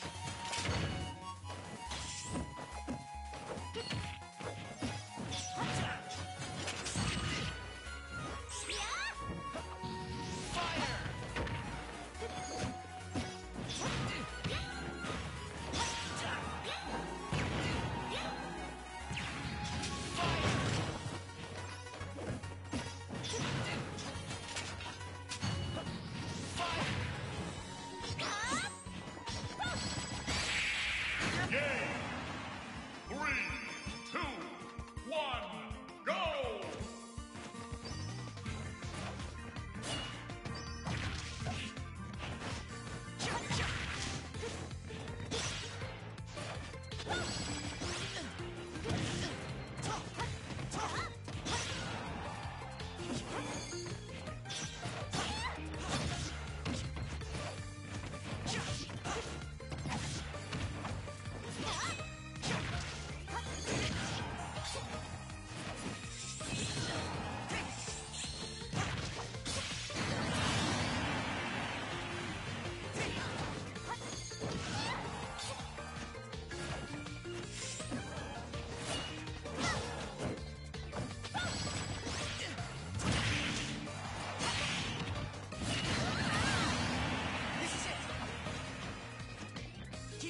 that.